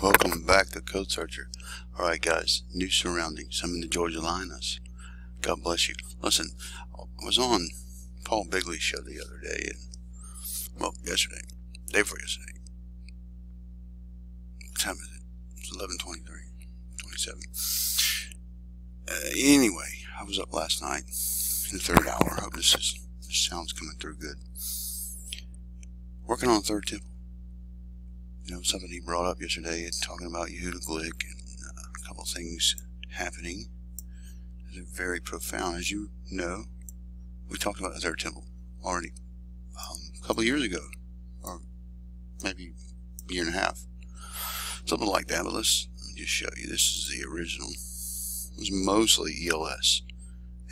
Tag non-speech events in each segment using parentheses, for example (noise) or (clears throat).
Welcome back to Code Searcher. Alright guys, new surroundings. I'm in the Georgia Lioness. God bless you. Listen, I was on Paul Begley's show the other day, and, well, yesterday, day before yesterday. What time is it? It's 11.23, 27. Uh, anyway, I was up last night in the third hour. I hope this, is, this sound's coming through good. Working on third temple you know, something he brought up yesterday talking about Glick and uh, a couple things happening. They're very profound. As you know, we talked about the third temple already um, a couple years ago, or maybe a year and a half. Something like that, but let's let just show you. This is the original. It was mostly ELS,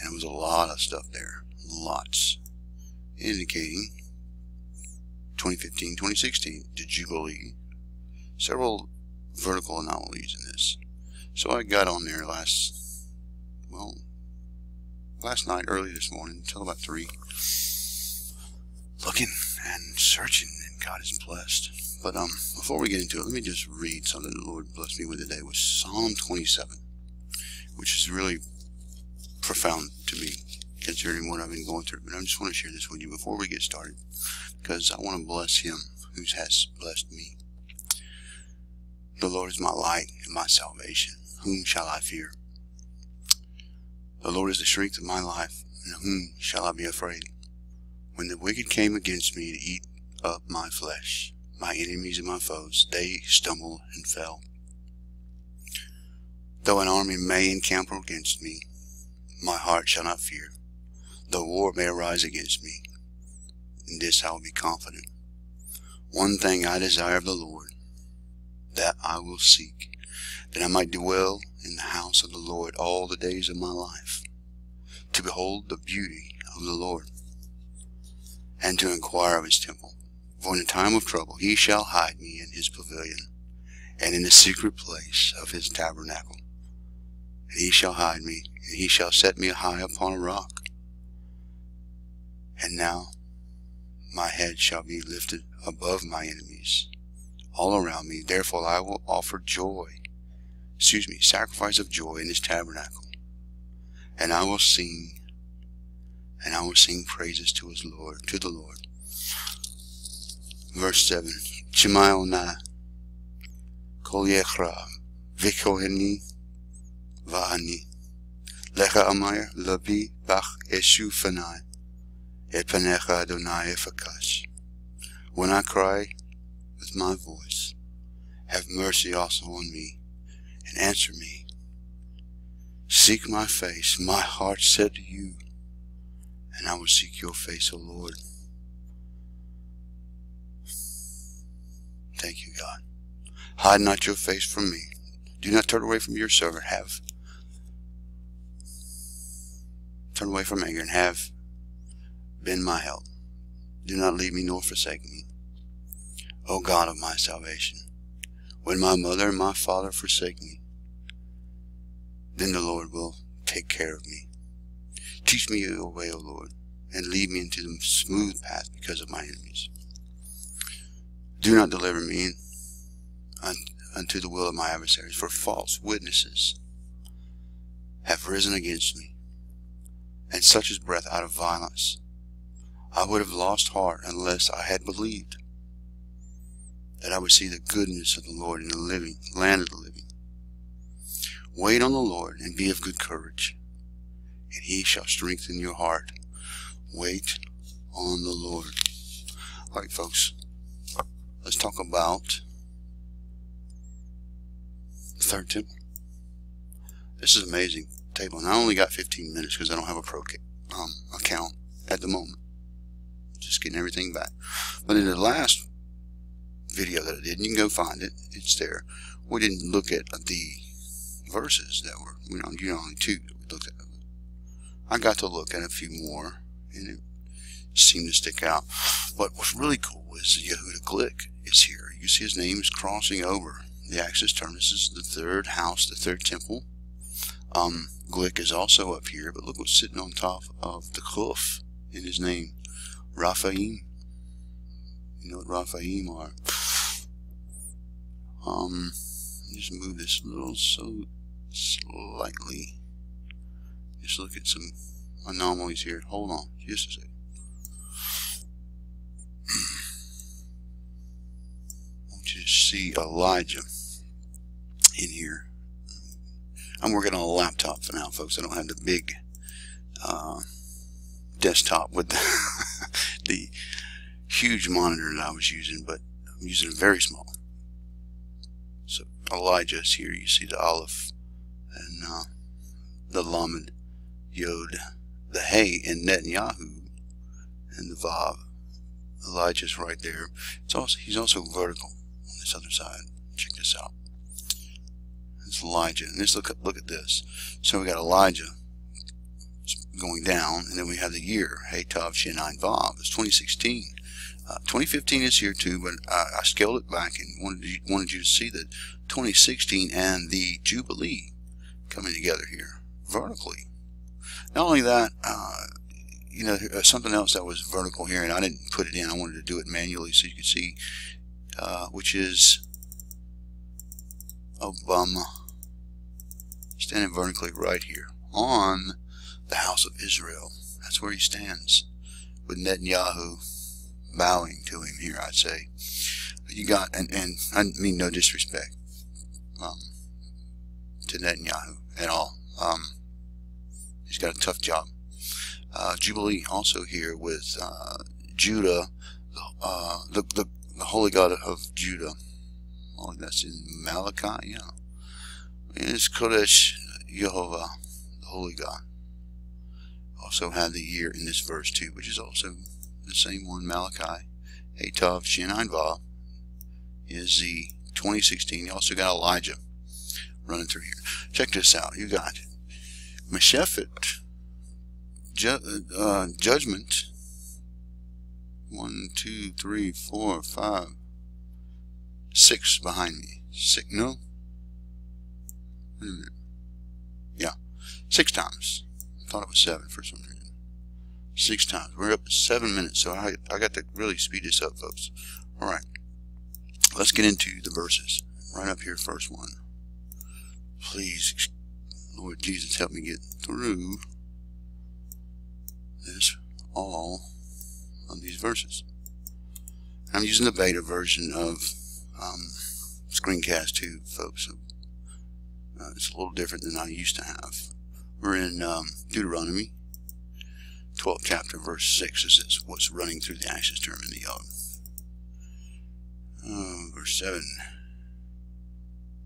and it was a lot of stuff there. Lots. Indicating 2015, 2016, the Jubilee several vertical anomalies in this. So I got on there last, well, last night, early this morning, until about 3, looking and searching, and God is blessed. But um, before we get into it, let me just read something the Lord blessed me with today was Psalm 27, which is really profound to me considering what I've been going through. But I just want to share this with you before we get started because I want to bless Him who has blessed me. The Lord is my light and my salvation. Whom shall I fear? The Lord is the strength of my life, and whom shall I be afraid? When the wicked came against me to eat up my flesh, my enemies and my foes, they stumbled and fell. Though an army may encamp against me, my heart shall not fear. Though war may arise against me, in this I will be confident. One thing I desire of the Lord, that I will seek, that I might dwell in the house of the Lord all the days of my life, to behold the beauty of the Lord, and to inquire of his temple. For in the time of trouble he shall hide me in his pavilion, and in the secret place of his tabernacle. And he shall hide me, and he shall set me high upon a rock. And now my head shall be lifted above my enemies all around me. Therefore I will offer joy, excuse me, sacrifice of joy in his tabernacle. And I will sing, and I will sing praises to his Lord, to the Lord. Verse 7. Shema na kol yechra v'koheni va'ani lecha amaya labi bach eshu fanai et panecha Adonai efakash. When I cry with my voice, have mercy also on me, and answer me. Seek my face, my heart said to you, and I will seek your face, O Lord. Thank you, God. Hide not your face from me. Do not turn away from your servant. Have turn away from anger and have been my help. Do not leave me nor forsake me. O God of my salvation, when my mother and my father forsake me, then the Lord will take care of me. Teach me your way, O Lord, and lead me into the smooth path because of my enemies. Do not deliver me unto the will of my adversaries, for false witnesses have risen against me, and such is breath out of violence. I would have lost heart unless I had believed that I would see the goodness of the Lord in the living land of the living. Wait on the Lord and be of good courage, and he shall strengthen your heart. Wait on the Lord. All right, folks, let's talk about the third temple. This is amazing table, and I only got 15 minutes because I don't have a pro um, account at the moment. Just getting everything back. But in the last video that I did, you can go find it. It's there. We didn't look at the verses that were, you know, you know, only two that we looked at. I got to look at a few more, and it seemed to stick out. But what's really cool is Yehuda Glick is here. You see his name is crossing over the axis term. This is the third house, the third temple. Um, Glick is also up here, but look what's sitting on top of the hoof in his name. Raphaim. You know what Raphaim are? Um, Just move this a little so slightly. Just look at some anomalies here. Hold on, just a second. I (clears throat) want you to see Elijah in here. I'm working on a laptop for now, folks. I don't have the big uh, desktop with (laughs) the, the huge monitor that I was using, but I'm using a very small. So Elijah is here. You see the Aleph and uh, the Lamed, Yod, the Hay, and Netanyahu, and the Vav. Elijah's right there. It's also he's also vertical on this other side. Check this out. It's Elijah. And let's look at look at this. So we got Elijah going down, and then we have the year, Hey Tav Shinai Vav. It's 2016. Uh, 2015 is here too, but I, I scaled it back and wanted you, wanted you to see that 2016 and the Jubilee coming together here vertically. Not only that, uh, you know, uh, something else that was vertical here, and I didn't put it in. I wanted to do it manually so you could see, uh, which is Obama standing vertically right here on the house of Israel. That's where he stands with Netanyahu bowing to him here, I'd say. You got, and, and I mean no disrespect um, to Netanyahu at all. Um, he's got a tough job. Uh, Jubilee also here with uh, Judah, uh, the, the, the holy God of Judah. Oh, that's in Malachi, yeah. It's Kodesh Yehovah, the holy God. Also had the year in this verse too, which is also the same one, Malachi. Atav Shinai Vav is the 2016. You also got Elijah running through here. Check this out. You got Meshephet, ju uh, Judgment. One, two, three, four, five, six behind me. Six, no? Wait a minute. Yeah, six times. I thought it was seven for some reason six times. We're up to seven minutes, so I, I got to really speed this up, folks. All right, let's get into the verses. Right up here, first one. Please, Lord Jesus, help me get through this all of these verses. I'm using the beta version of um, Screencast 2, folks. So, uh, it's a little different than I used to have. We're in um, Deuteronomy 12th chapter, verse 6 is what's running through the Axis term in the yellow. Uh, verse 7.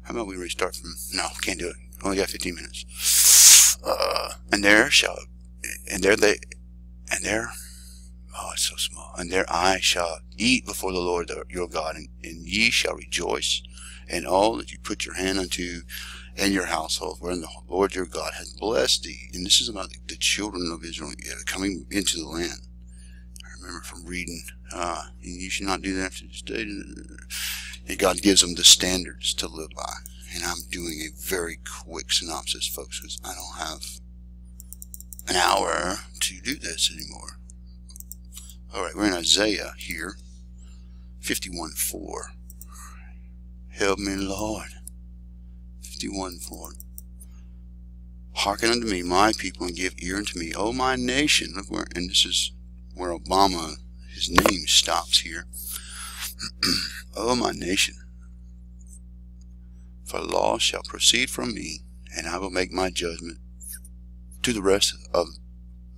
How about we restart from. No, can't do it. Only got 15 minutes. Uh, and there shall. And there they. And there. Oh, it's so small. And there I shall eat before the Lord your God, and, and ye shall rejoice, and all that you put your hand unto and your household, wherein the Lord your God hath blessed thee. And this is about the children of Israel coming into the land. I remember from reading, uh, you should not do that after this day. And God gives them the standards to live by. And I'm doing a very quick synopsis, folks, because I don't have an hour to do this anymore. All right, we're in Isaiah here, 51.4. Help me, Lord. 51 4. Hearken unto me, my people, and give ear unto me, O my nation. Look where, and this is where Obama, his name stops here. (clears throat) o my nation, for law shall proceed from me, and I will make my judgment to the rest of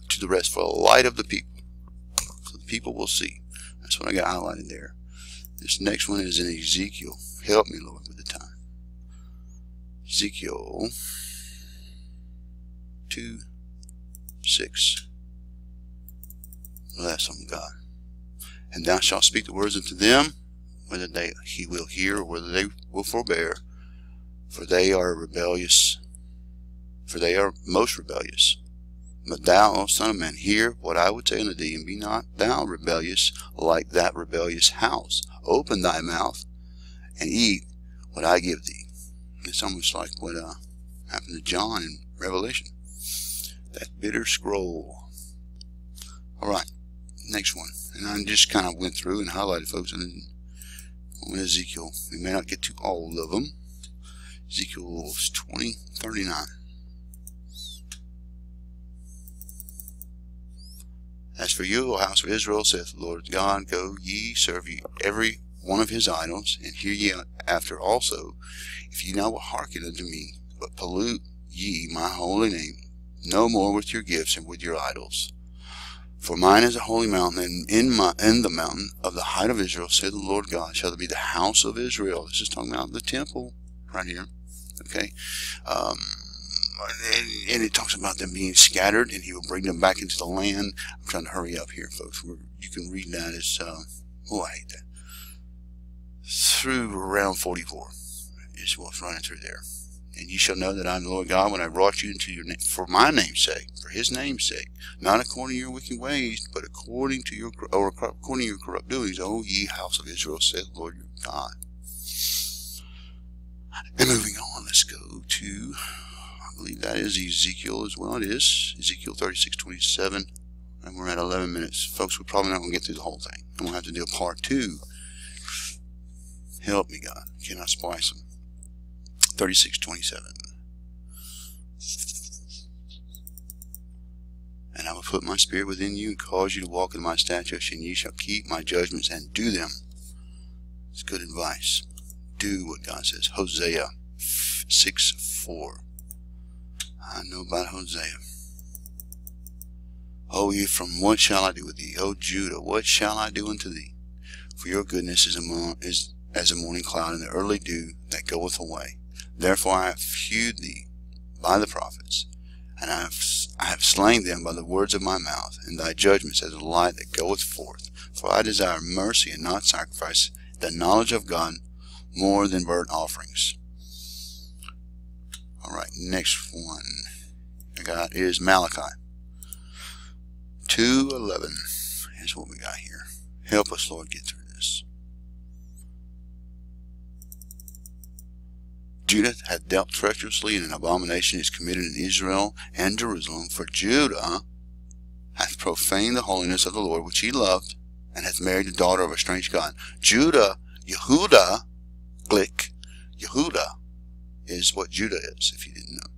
to the rest for the light of the people. So the people will see. That's what I got highlighted there. This next one is in Ezekiel. Help me, Lord. Ezekiel 2 6. Last on God. And thou shalt speak the words unto them, whether they he will hear or whether they will forbear, for they are rebellious, for they are most rebellious. But thou, O son of man, hear what I would say unto thee, and be not thou rebellious like that rebellious house. Open thy mouth, and eat what I give thee. It's almost like what uh, happened to John in Revelation. That bitter scroll. All right, next one. And I just kind of went through and highlighted folks. And Ezekiel. We may not get to all of them. Ezekiel 20, 39. As for you, O house of Israel, saith the Lord God, go ye, serve ye every one of his idols, and hear ye after also, if ye now will hearken unto me, but pollute ye my holy name, no more with your gifts and with your idols. For mine is a holy mountain, and in my in the mountain of the height of Israel, saith the Lord God, shall there be the house of Israel. This is talking about the temple right here. Okay. Um, and, and, it talks about them being scattered, and he will bring them back into the land. I'm trying to hurry up here, folks. We're, you can read that as, uh, oh, I hate that. Through around 44 is what's running through there. And you shall know that I am the Lord God when I brought you into your name, for my name's sake, for his name's sake, not according to your wicked ways, but according to your, or according to your corrupt doings, O ye house of Israel, saith the Lord your God. And moving on, let's go to, I believe that is Ezekiel as well. It is Ezekiel 36, 27. And we're at 11 minutes. Folks, we're probably not going to get through the whole thing. Going to have to do a part two. Help me, God. Can I splice them? 3627. And I will put my spirit within you and cause you to walk in my statutes, and ye shall keep my judgments and do them. It's good advice do what God says. Hosea 6 4. I know about Hosea. O Ephraim, what shall I do with thee? O Judah, what shall I do unto thee? For your goodness is, a is as a morning cloud and the early dew that goeth away. Therefore I have hewed thee by the prophets, and I have, I have slain them by the words of my mouth, and thy judgments as a light that goeth forth. For I desire mercy and not sacrifice, the knowledge of God more than burnt offerings. All right, next one I got is Malachi. 2.11 is what we got here. Help us, Lord, get through Judah hath dealt treacherously, and an abomination is committed in Israel and Jerusalem. For Judah hath profaned the holiness of the Lord, which he loved, and hath married the daughter of a strange God. Judah, Yehuda, Glick, Yehuda is what Judah is, if you didn't know.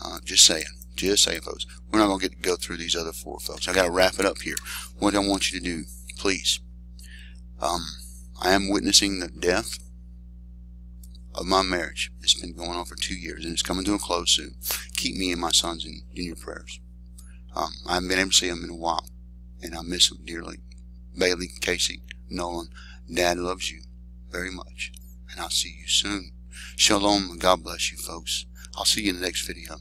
Uh, just saying. Just saying, folks. We're not going to get to go through these other four, folks. i got to wrap it up here. What I want you to do, please. Um, I am witnessing the death of my marriage. It's been going on for two years, and it's coming to a close soon. Keep me and my sons in, in your prayers. Um, I haven't been able to see them in a while, and I miss them dearly. Bailey, Casey, Nolan, Dad loves you very much and I'll see you soon. Shalom and God bless you folks. I'll see you in the next video.